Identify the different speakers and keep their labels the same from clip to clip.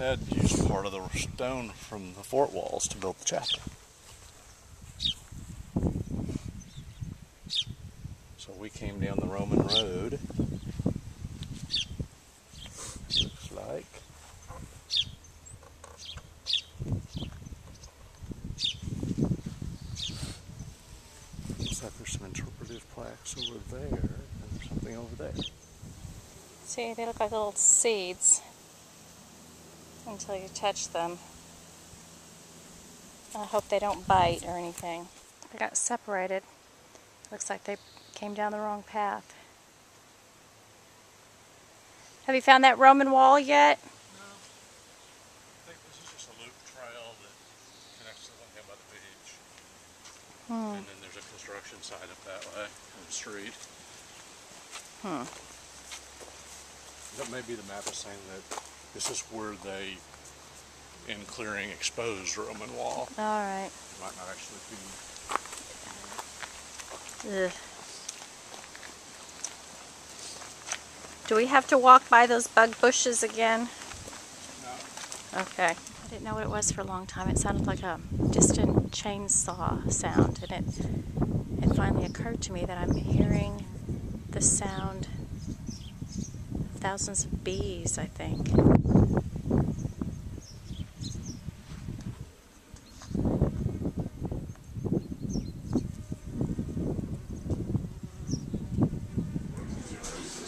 Speaker 1: part of the stone from the fort walls to build the chapel. So we came down the Roman road. Looks like. Looks like there's some interpretive plaques over there and something over there.
Speaker 2: See, they look like little seeds until you touch them. I hope they don't bite or anything. They got separated. Looks like they came down the wrong path. Have you found that Roman wall yet?
Speaker 1: No. I think this is just a loop trail that connects to the one by the beach.
Speaker 2: Hmm.
Speaker 1: And then there's a construction site up that way on the street.
Speaker 2: Hmm.
Speaker 1: That may be the map is saying that this is where they, in clearing, exposed Roman wall.
Speaker 2: All right.
Speaker 1: It might not actually be.
Speaker 2: Ugh. Do we have to walk by those bug bushes again?
Speaker 1: No.
Speaker 2: Okay. I didn't know what it was for a long time. It sounded like a distant chainsaw sound, and it it finally occurred to me that I'm hearing the sound of thousands of bees. I think.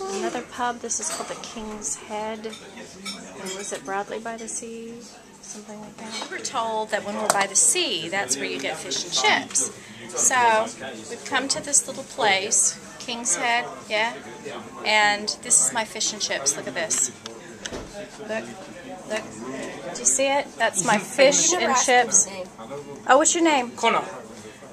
Speaker 2: Another pub. This is called the King's Head. Was it Bradley by the Sea? Something like that. We were told that when we're by the sea, that's where you get fish and chips. So we've come to this little place, King's Head, yeah? And this is my fish and chips. Look at this. Look, look. Do you see it? That's my fish and chips. Oh, what's your name?
Speaker 3: Connor.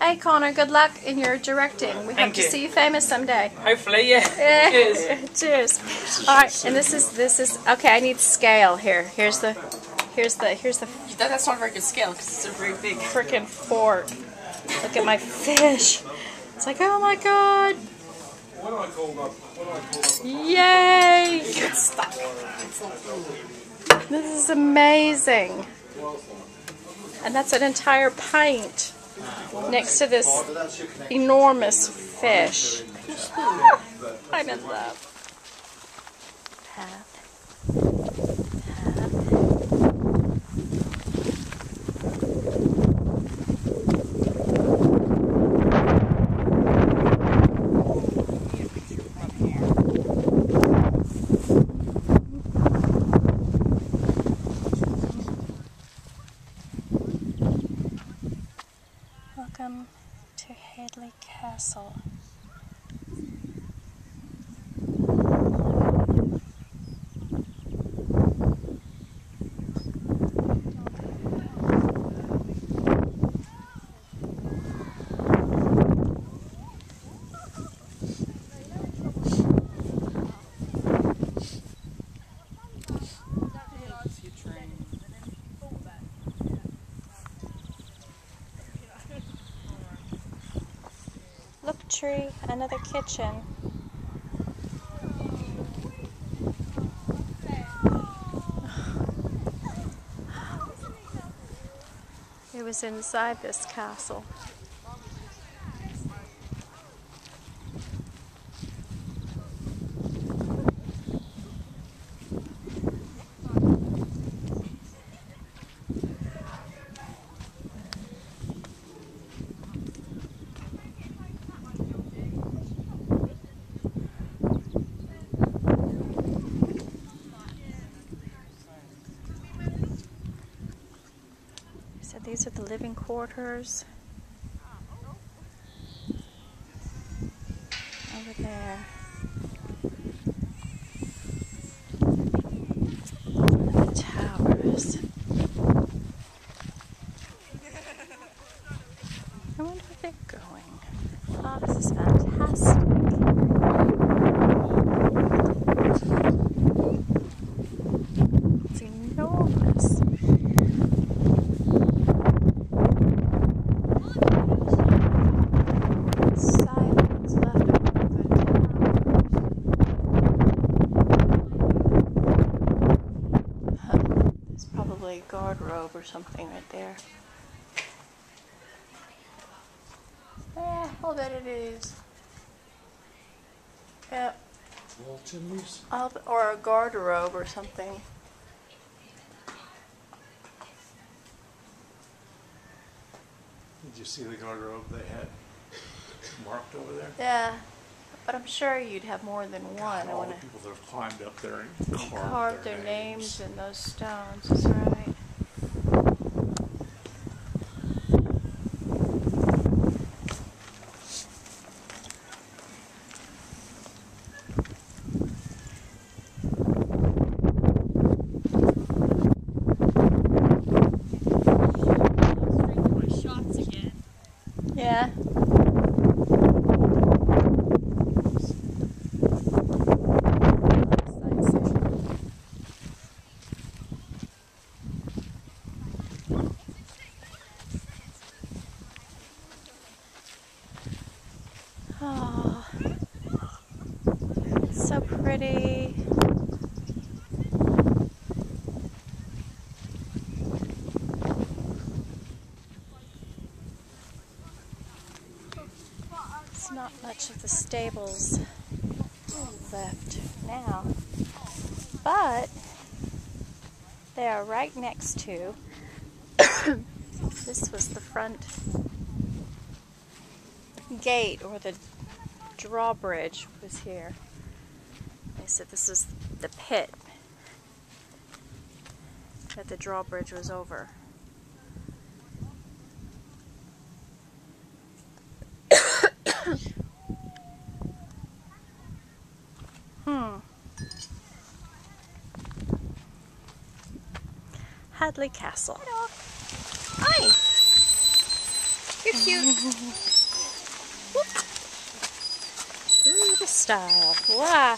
Speaker 2: Hey, Connor, good luck in your directing. We hope
Speaker 3: Thank
Speaker 2: to see you famous someday.
Speaker 3: Hopefully, yeah.
Speaker 2: Yeah.
Speaker 3: Cheers.
Speaker 2: Cheers. All right, and this is this is okay. I need scale here. Here's the, here's the here's the
Speaker 3: That, that's not a very good scale because it's a very big.
Speaker 2: freaking fork. Look at my fish. It's like oh my god. Yay!
Speaker 3: It's stuck.
Speaker 2: This is amazing. And that's an entire pint next to this enormous fish. I'm in love. Path. Welcome to Hadleigh Castle. Look, tree, another kitchen. It was inside this castle. So these are the living quarters. Over there. The towers. I wonder where they're going. Oh, this is fantastic. It's enormous. Silence left over the towers. Huh. There's probably
Speaker 4: garderobe or something right there. Yeah, I'll bet it is. Yep.
Speaker 1: Wall chimneys?
Speaker 4: I'll, or a garderobe or something.
Speaker 1: Did you see the garderobe they had marked over there?
Speaker 4: Yeah, but I'm sure you'd have more than one. I
Speaker 1: All the
Speaker 4: want to
Speaker 1: people that have climbed up there and carved,
Speaker 4: carve their names in those stones. That's right.
Speaker 5: Shots again.
Speaker 4: Yeah. Oh, it's so pretty. It's not much of the stables left now, but they are right next to. this was the front gate or the drawbridge was here. Said this is the pit that the drawbridge was over. Hmm. Hadleigh Castle. Hi. You're cute. Through the style. Wow.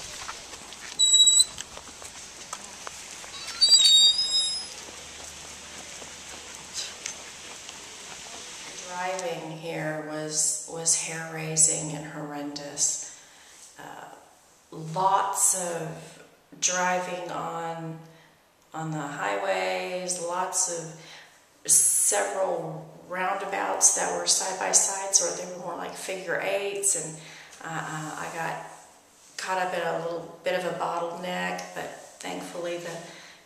Speaker 2: Driving here was was hair raising and horrendous. Uh, lots of driving on on the highways, lots of several roundabouts that were side by sides, or they were more like figure eights, and uh, uh, I got caught up in a little bit of a bottleneck, but thankfully the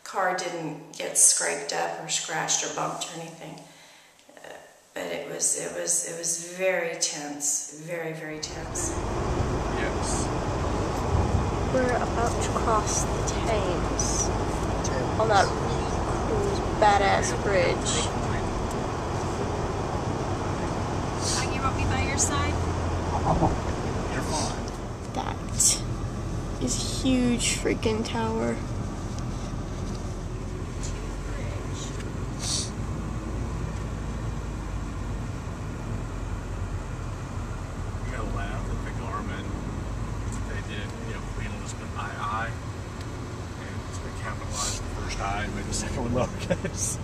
Speaker 2: car didn't get scraped up or scratched or bumped or anything but it was it was it was very tense, very very tense.
Speaker 1: Yes.
Speaker 4: We're about to cross the Thames on that really cool, badass bridge.
Speaker 5: Are you want me by your side?
Speaker 1: You're fine.
Speaker 3: That is huge freaking tower.
Speaker 1: Capitalized the first the second one lowercase.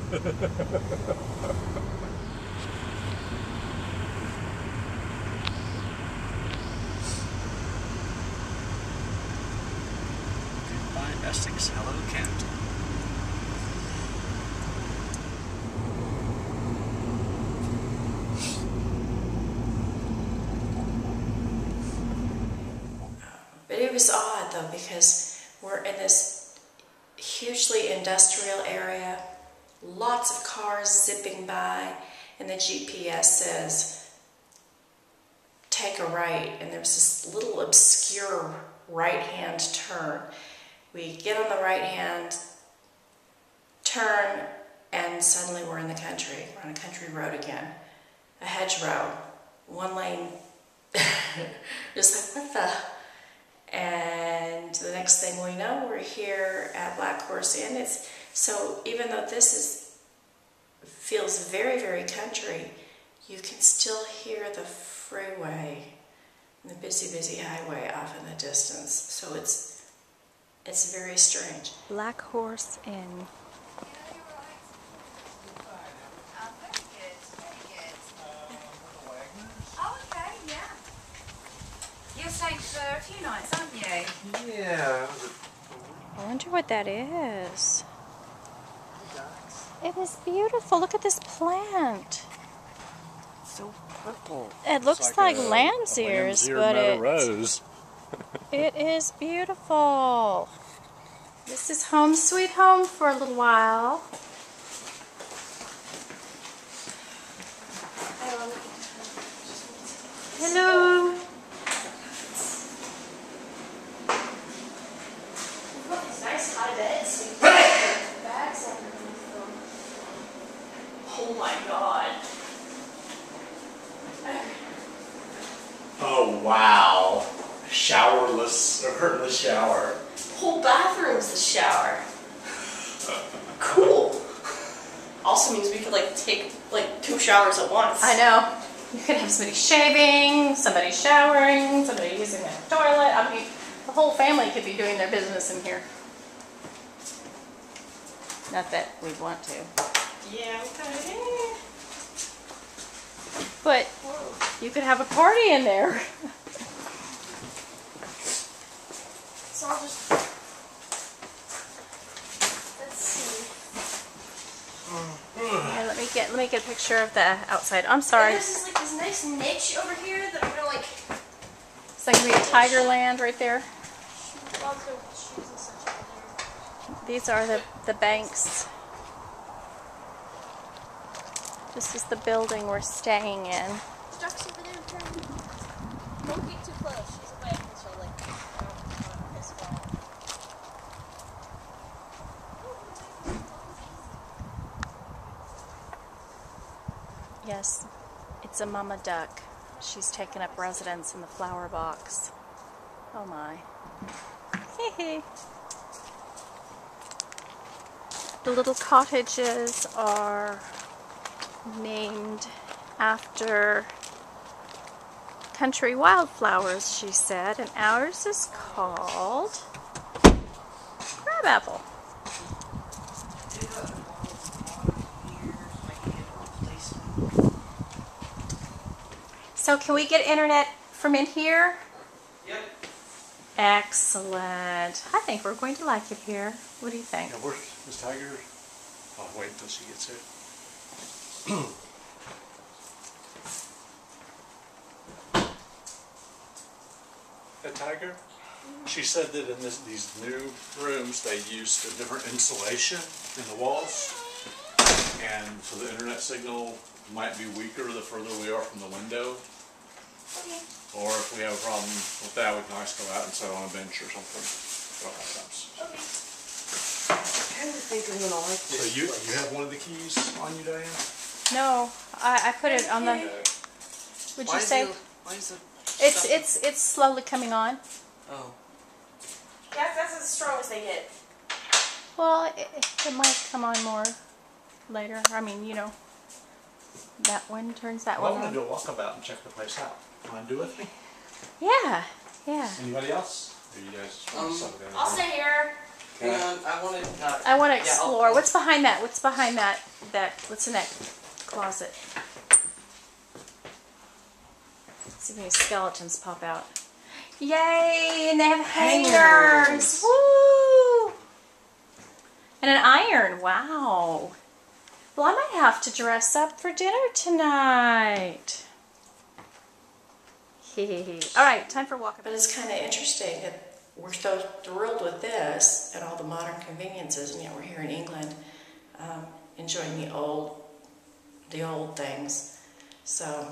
Speaker 1: Essex. Hello, Kent.
Speaker 2: But it was odd though because we're in this hugely industrial area, lots of cars zipping by, and the GPS says take a right, and there's this little obscure right hand turn. We get on the right hand turn, and suddenly we're in the country. We're on a country road again, a hedgerow, one lane. Just like what the and the next thing we know, we're here at Black Horse Inn. It's so even though this is feels very very country, you can still hear the freeway, the busy busy highway off in the distance. So it's it's very strange.
Speaker 4: Black Horse Inn.
Speaker 6: Oh, okay, yeah. You're staying for a few nights, aren't you?
Speaker 7: Yeah.
Speaker 4: I wonder what that is.
Speaker 2: It is beautiful. Look at this plant.
Speaker 8: So purple.
Speaker 2: It looks like, lamb's ears, but
Speaker 1: meadow
Speaker 2: it,
Speaker 1: rose.
Speaker 2: It is beautiful. This is home sweet home for a little while. Hello.
Speaker 9: Nice high beds. Bags underneath them. Oh my god.
Speaker 1: Oh wow. Showerless or curtainless shower.
Speaker 9: Whole bathroom's the shower. Cool. Also means we could like take like two showers at once.
Speaker 2: I know. You could have somebody shaving, somebody showering, somebody using the toilet. I mean, the whole family could be doing their business in here. Not that we'd want to.
Speaker 9: Yeah, we kind of. Eh.
Speaker 2: But you could have a party in there.
Speaker 9: So I'll just. Let's see.
Speaker 2: Here, let me get let me get a picture of the outside. I'm sorry.
Speaker 9: This is like this nice niche over here that I'm gonna like.
Speaker 2: It's like gonna be a tiger land right there.
Speaker 9: Lots of shoes and such over here.
Speaker 2: These are the, the banks. This is the building we're staying in.
Speaker 3: Duck's over there. Turn. Don't get too close. She's away, and she'll like um, piss off.
Speaker 2: Yes, it's a mama duck. She's taken up residence in the flower box. Oh my. Hee The little cottages are named after country wildflowers, she said, and ours is called crabapple. So can we get internet from in here?
Speaker 8: Yep.
Speaker 2: Excellent. I think we're going to like it here. What do you think?
Speaker 1: Yeah, where's Miss Tiger? I'll wait until she gets here. a Tiger? She said that in this, these new rooms, they used a different insulation in the walls. And so the internet signal might be weaker the further we are from the window. Or if we have a problem with that, we can always go out and sit on a bench or something. At all times.
Speaker 8: I kind of think I'm gonna like
Speaker 1: So
Speaker 8: this.
Speaker 1: you, you have one of the keys on you, Diane?
Speaker 2: No, I, I put it on the. Would
Speaker 8: Why
Speaker 2: you
Speaker 8: is
Speaker 2: say
Speaker 8: the- why is the
Speaker 2: it's
Speaker 8: stuff-
Speaker 2: it's it's slowly coming on?
Speaker 8: Oh.
Speaker 9: That's, that's as strong as they get.
Speaker 2: Well, it, it might come on more later. I mean, you know, that one turns that
Speaker 1: Well,
Speaker 2: one
Speaker 1: I'm gonna do a walkabout and check the place out. Want to do with me?
Speaker 2: Yeah, yeah.
Speaker 1: Anybody else? Or you guys
Speaker 8: Um,
Speaker 1: to settle down?
Speaker 9: I'll stay here.
Speaker 8: Hang on, I wanted. Uh,
Speaker 2: I want to
Speaker 8: Yeah, I'll-
Speaker 2: explore. What's behind that? What's behind that? That what's in that closet? Let's see if any skeletons pop out. Yay! And they have hangers.
Speaker 8: Hangers.
Speaker 2: Woo! And an iron. Wow. Well, I might have to dress up for dinner tonight. All right, time for walk.
Speaker 9: But it's kind of interesting that we're so thrilled with this and all the modern conveniences, and yet we're here in England um, enjoying the old, the old things. So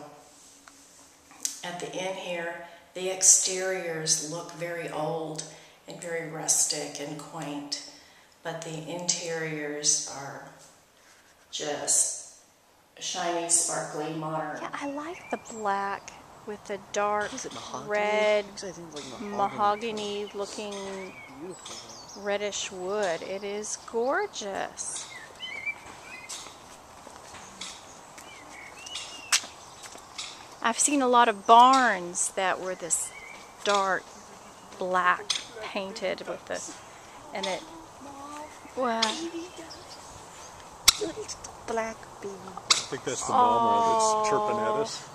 Speaker 9: at the end here, the exteriors look very old and very rustic and quaint, but the interiors are just shiny, sparkly, modern.
Speaker 2: Yeah, I like the black with the dark
Speaker 8: is it mahogany?
Speaker 2: red
Speaker 8: Actually, I think it's like
Speaker 2: mahogany looking
Speaker 8: Beautiful.
Speaker 2: reddish wood. It is gorgeous. I've seen a lot of barns that were this dark black painted with the and it well
Speaker 8: Black baby.
Speaker 1: I think that's the
Speaker 2: mama
Speaker 1: that's
Speaker 2: that's chirping
Speaker 1: chirping
Speaker 2: at
Speaker 1: at
Speaker 2: us
Speaker 1: us.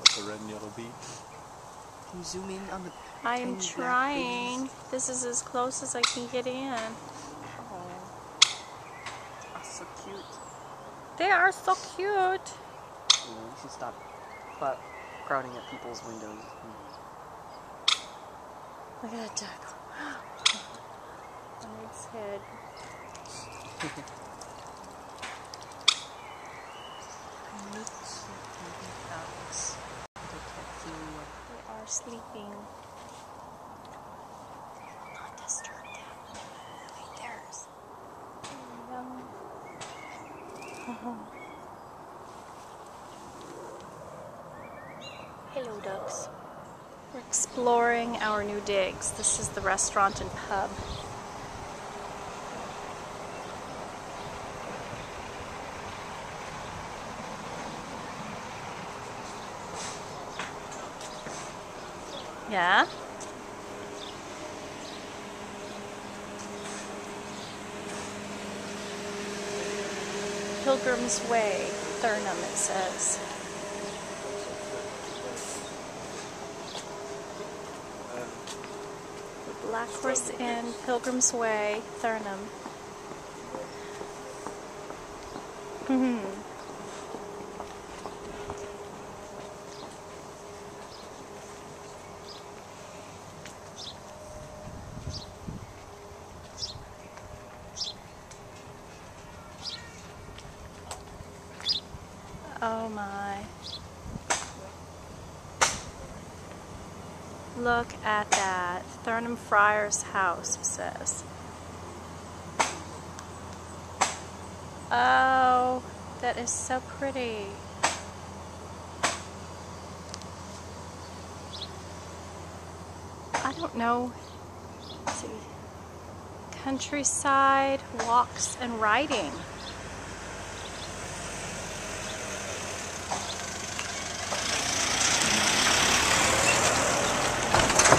Speaker 1: With the red and yellow beak.
Speaker 8: Can you zoom in on the?
Speaker 2: I am
Speaker 8: tiny black
Speaker 2: trying.
Speaker 8: babies?
Speaker 2: This is as close as I can get in.
Speaker 8: Oh. That's so cute.
Speaker 2: They are so cute.
Speaker 8: You know, you should stop but crowding at people's windows.
Speaker 2: Look at that duck. On its head. They are sleeping. Will not disturb them. Wait, there's. Hello, ducks. We're exploring our new digs. This is the restaurant and pub. Yeah? Pilgrim's Way, Thurnham, it says. Black Horse Inn, Pilgrim's Way, Thurnham. Hmm. Oh my. Look at that. Thurnham Friar's house, says. Oh, that is so pretty. I don't know. Let's see. Countryside walks and riding.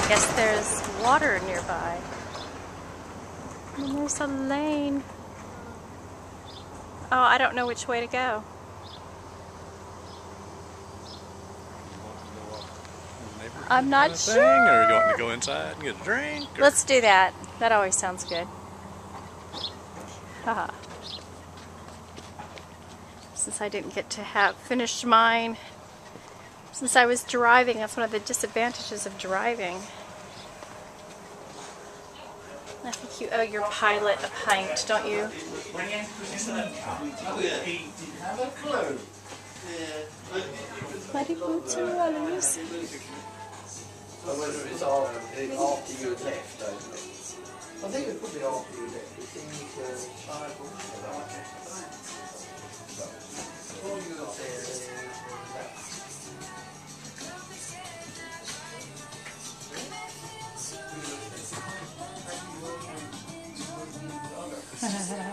Speaker 2: I guess there's water nearby. And there's a lane. Oh, I don't know which way to go. I'm not
Speaker 1: Thing,
Speaker 2: sure.
Speaker 1: or you want to go inside and get a drink? or-
Speaker 2: Let's do that. That always sounds good. Haha. Since I didn't get to have finished mine, since I was driving, that's one of the disadvantages of driving. I think you owe oh, your pilot a pint, don't you? Mariposa Wallace.
Speaker 10: Whether it's after, you left, I I think it was probably after you left. Child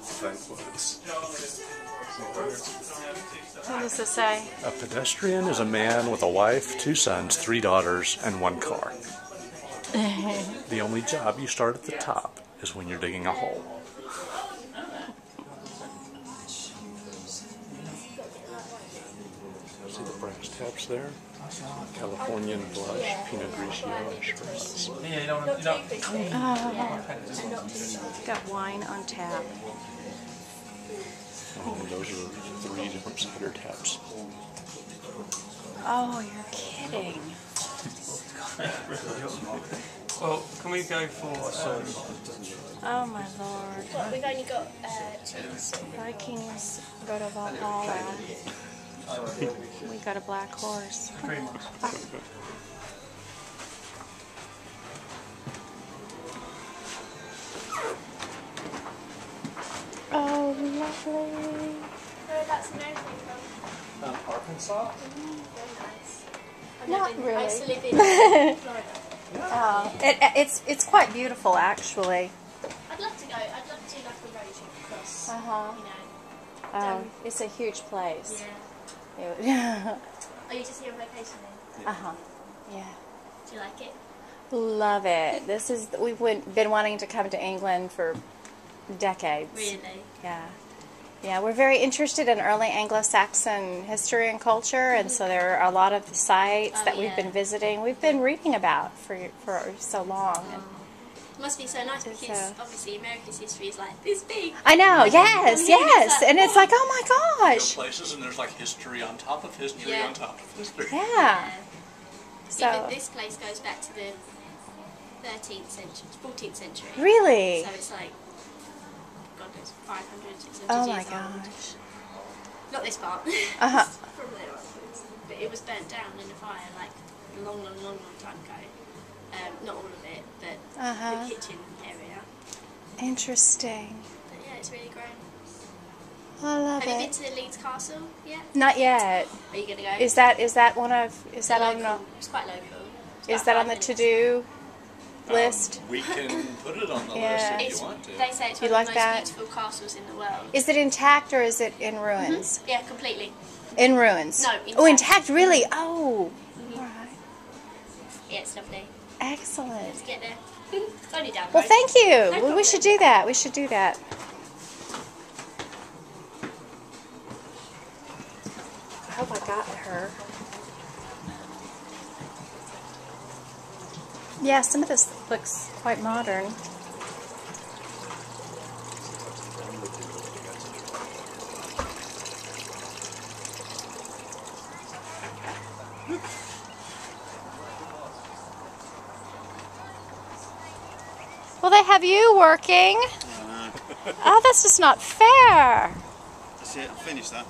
Speaker 10: Before you got there,
Speaker 1: Banquets.
Speaker 2: What does it say?
Speaker 1: A pedestrian is a man with a wife, two sons, three daughters, and one car. the only job you start at the top is when you're digging a hole. See the brass taps there? Californian blush, Pinot Grigio, and Shiraz.
Speaker 10: Yeah, you don't, you don't.
Speaker 2: Got wine on tap.
Speaker 1: And those are three different cider taps.
Speaker 2: Oh, you're kidding.
Speaker 10: Well, can we go for some?
Speaker 2: Oh my lord.
Speaker 3: What, we've only got uh, cheese.
Speaker 2: Vikings go to Valhalla. We got a black horse. Oh, lovely.
Speaker 3: Whereabouts in America from?
Speaker 1: Um, Arkansas?
Speaker 3: Very nice. I've
Speaker 2: Not
Speaker 3: never been- I used to
Speaker 2: really.
Speaker 3: live in Florida.
Speaker 2: Oh, it, it's it's quite beautiful actually.
Speaker 3: I'd love to go. I'd love to do like a road trip across.
Speaker 2: Uh-huh.
Speaker 3: You know.
Speaker 2: Oh, it's a huge place.
Speaker 3: Yeah. Are you just here on vacation then?
Speaker 2: uh huh. Yeah.
Speaker 3: Do you like it?
Speaker 2: Love it. This is we've went, been wanting to come to England for decades.
Speaker 3: Really?
Speaker 2: Yeah. Yeah, we're very interested in early Anglo-Saxon history and culture, and so there are a lot of the sites
Speaker 3: Oh,
Speaker 2: that we've
Speaker 3: yeah.
Speaker 2: been visiting. We've been reading about for for so long.
Speaker 3: It must be so nice because
Speaker 2: uh,
Speaker 3: obviously America's history is like this big.
Speaker 2: I know, yes, yes,
Speaker 3: it's like,
Speaker 2: and it's like, oh my
Speaker 1: You go
Speaker 2: gosh,
Speaker 1: places and there's like history on top of history
Speaker 3: Yeah.
Speaker 1: on top of history.
Speaker 2: yeah. So
Speaker 3: Even this place goes back to the 13th century, 14th century.
Speaker 2: really,
Speaker 3: So it's like, God knows, 500, 600
Speaker 2: oh
Speaker 3: years
Speaker 2: my
Speaker 3: old.
Speaker 2: gosh.
Speaker 3: Not this part.
Speaker 2: Uh-huh.
Speaker 3: From there onwards. But it was burnt down in a fire like a long, long, long, long time ago. Um, not all of it, but
Speaker 2: Uh-huh.
Speaker 3: the kitchen area.
Speaker 2: Interesting.
Speaker 3: But yeah, it's really grown.
Speaker 2: I love
Speaker 3: Have you been to the Leeds Castle yet?
Speaker 2: Not yet.
Speaker 3: Are you gonna go?
Speaker 2: Is that is that one of is that on
Speaker 3: local,
Speaker 2: the
Speaker 3: It's quite local. It's
Speaker 2: is that on the to
Speaker 3: minutes.
Speaker 2: do list?
Speaker 1: Um, we can put it on the
Speaker 2: Yeah.
Speaker 1: list if
Speaker 3: It's,
Speaker 1: you want to.
Speaker 3: they say it's
Speaker 2: You
Speaker 3: one
Speaker 2: like
Speaker 3: of the most
Speaker 2: that?
Speaker 3: beautiful castles in the world.
Speaker 2: Is it intact or is it in ruins?
Speaker 3: Yeah, completely.
Speaker 2: In ruins.
Speaker 3: No,
Speaker 2: Oh,
Speaker 3: intact.
Speaker 2: intact. Really? Oh. All right.
Speaker 3: Yeah, it's lovely.
Speaker 2: Excellent.
Speaker 3: Let's get there. it's only down
Speaker 2: Well, thank you. well, we should do that. We should do that. I hope I got her. Yeah, some of this looks quite modern. Well, they have you working. Uh, oh, that's just not fair.
Speaker 11: That's it, I finished that.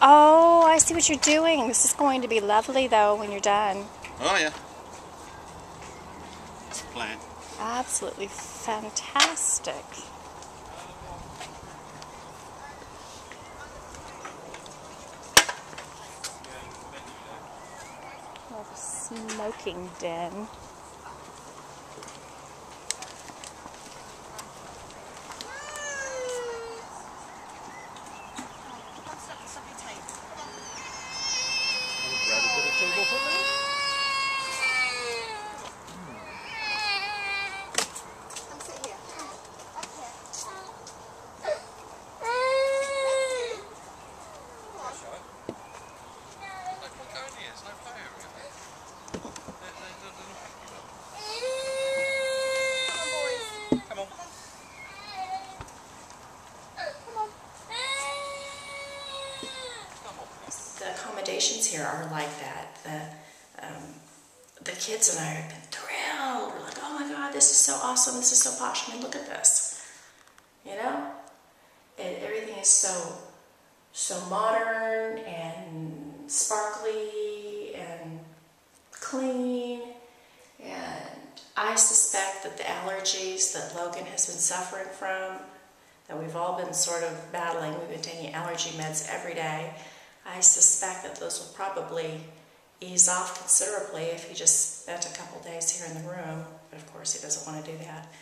Speaker 2: Oh, I see what you're doing. This is going to be lovely, though, when you're done.
Speaker 11: Oh yeah. It's a plan.
Speaker 2: Absolutely fantastic. More of a smoking den.
Speaker 9: The accommodations here are like that. The um, the kids and I have been thrilled. We're like, oh my god, this is so awesome. This is so posh. I mean, look at this. You know, it, everything is so so modern and sparkly and clean. And I suspect that the allergies that Logan has been suffering from, that we've all been sort of battling, we've been taking allergy meds every day. I suspect that those will probably ease off considerably if he just spent a couple days here in the room. But of course, he doesn't want to do that.